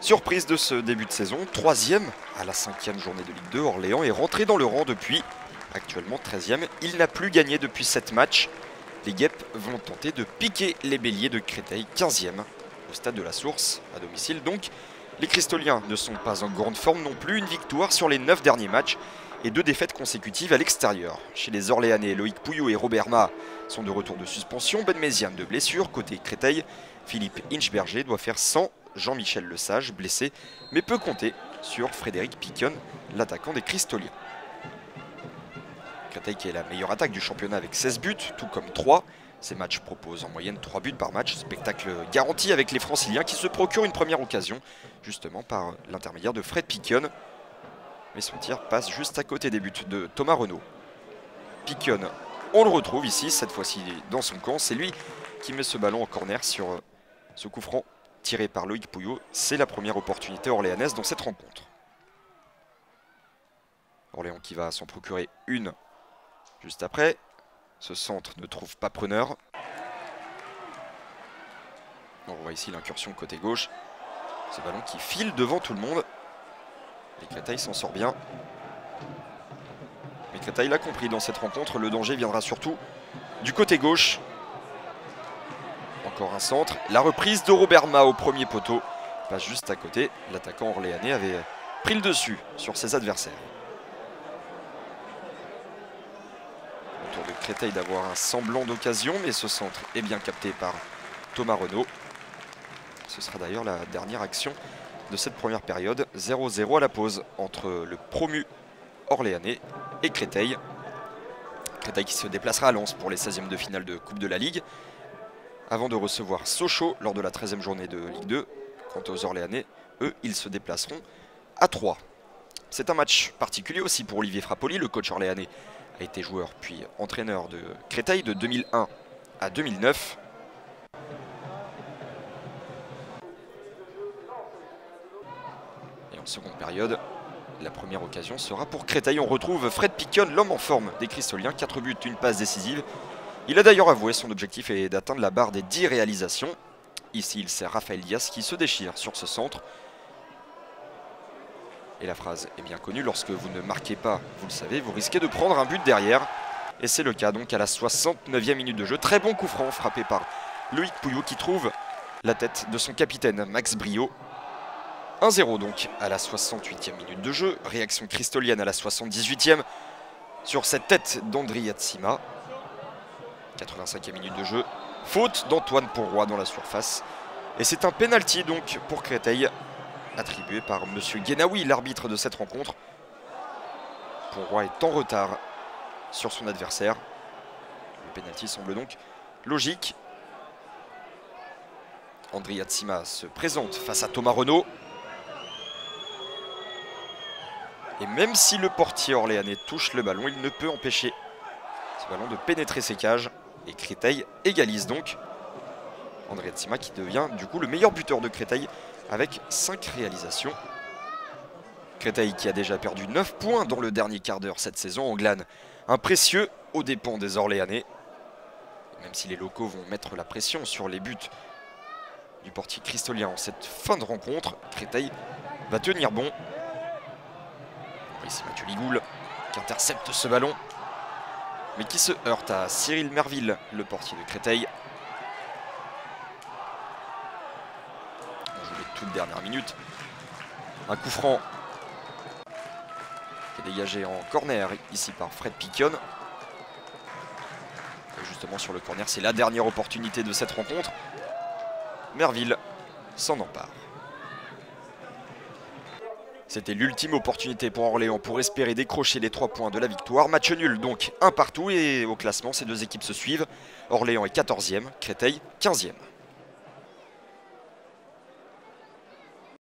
Surprise de ce début de saison, troisième à la cinquième journée de Ligue 2, Orléans est rentré dans le rang depuis, actuellement 13e. Il n'a plus gagné depuis 7 matchs. Les Guêpes vont tenter de piquer les béliers de Créteil, 15e au stade de la Source, à domicile donc. Les Cristoliens ne sont pas en grande forme non plus, une victoire sur les 9 derniers matchs et deux défaites consécutives à l'extérieur. Chez les Orléanais, Loïc Pouillot et Robert Ma sont de retour de suspension, Ben Méziane de blessure. Côté Créteil, Philippe Inchberger doit faire 100 Jean-Michel Lesage, blessé, mais peut compter sur Frédéric Picon, l'attaquant des Cristoliens. Créteil qui est la meilleure attaque du championnat avec 16 buts, tout comme 3. Ces matchs proposent en moyenne 3 buts par match, spectacle garanti avec les franciliens qui se procurent une première occasion, justement par l'intermédiaire de Fred Picon. Mais son tir passe juste à côté des buts de Thomas Renault. Picon, on le retrouve ici, cette fois-ci dans son camp. C'est lui qui met ce ballon en corner sur ce coup franc tiré par Loïc Pouillot. C'est la première opportunité orléanaise dans cette rencontre. Orléans qui va s'en procurer une juste après. Ce centre ne trouve pas preneur. On voit ici l'incursion côté gauche. Ce ballon qui file devant tout le monde. Et Créteil s'en sort bien. Mais Créteil l'a compris dans cette rencontre. Le danger viendra surtout du côté gauche. Un centre. La reprise de Robert Ma au premier poteau. Passe juste à côté. L'attaquant orléanais avait pris le dessus sur ses adversaires. Autour de Créteil d'avoir un semblant d'occasion, mais ce centre est bien capté par Thomas Renault. Ce sera d'ailleurs la dernière action de cette première période. 0-0 à la pause entre le promu orléanais et Créteil. Créteil qui se déplacera à Lens pour les 16e de finale de Coupe de la Ligue avant de recevoir Sochaux lors de la 13e journée de Ligue 2. Quant aux Orléanais, eux, ils se déplaceront à 3. C'est un match particulier aussi pour Olivier Frappoli, le coach orléanais a été joueur puis entraîneur de Créteil de 2001 à 2009. Et en seconde période, la première occasion sera pour Créteil. On retrouve Fred Picon, l'homme en forme des Cristoliens. 4 buts, une passe décisive. Il a d'ailleurs avoué son objectif est d'atteindre la barre des 10 réalisations. Ici, il sert Raphaël Diaz qui se déchire sur ce centre. Et la phrase est bien connue, lorsque vous ne marquez pas, vous le savez, vous risquez de prendre un but derrière. Et c'est le cas donc à la 69e minute de jeu. Très bon coup franc frappé par Loïc Pouillot qui trouve la tête de son capitaine Max Brio. 1-0 donc à la 68e minute de jeu. Réaction cristolienne à la 78e sur cette tête d'Andri Yatsima. 85e minute de jeu. Faute d'Antoine Pourroy dans la surface. Et c'est un penalty donc pour Créteil, attribué par M. Guénaoui, l'arbitre de cette rencontre. Pourroy est en retard sur son adversaire. Le penalty semble donc logique. André Yatsima se présente face à Thomas Renault. Et même si le portier orléanais touche le ballon, il ne peut empêcher ce ballon de pénétrer ses cages. Et Créteil égalise donc. André Tsima qui devient du coup le meilleur buteur de Créteil avec 5 réalisations. Créteil qui a déjà perdu 9 points dans le dernier quart d'heure cette saison en glane. Un précieux aux dépens des Orléanais. même si les locaux vont mettre la pression sur les buts du portier cristolien en cette fin de rencontre, Créteil va tenir bon. Ici Mathieu Ligoul qui intercepte ce ballon mais qui se heurte à Cyril Merville, le portier de Créteil. On joue les toutes dernières minutes. Un coup franc qui est dégagé en corner ici par Fred Picon. Et justement sur le corner, c'est la dernière opportunité de cette rencontre. Merville s'en empare. C'était l'ultime opportunité pour Orléans pour espérer décrocher les 3 points de la victoire. Match nul donc un partout et au classement ces deux équipes se suivent. Orléans est 14e, Créteil 15e.